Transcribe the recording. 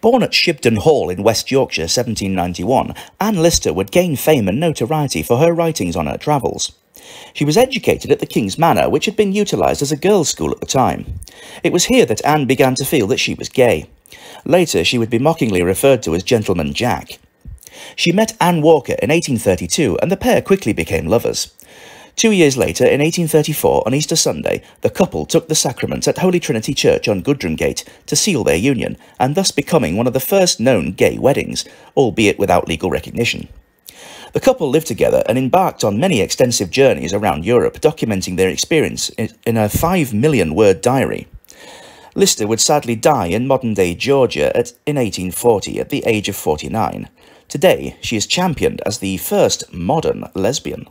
Born at Shibden Hall in West Yorkshire 1791, Anne Lister would gain fame and notoriety for her writings on her travels. She was educated at the King's Manor, which had been utilised as a girls' school at the time. It was here that Anne began to feel that she was gay. Later, she would be mockingly referred to as Gentleman Jack. She met Anne Walker in 1832, and the pair quickly became lovers. Two years later, in 1834, on Easter Sunday, the couple took the sacraments at Holy Trinity Church on Goodramgate to seal their union, and thus becoming one of the first known gay weddings, albeit without legal recognition. The couple lived together and embarked on many extensive journeys around Europe, documenting their experience in a 5 million word diary. Lister would sadly die in modern day Georgia at, in 1840 at the age of 49. Today, she is championed as the first modern lesbian.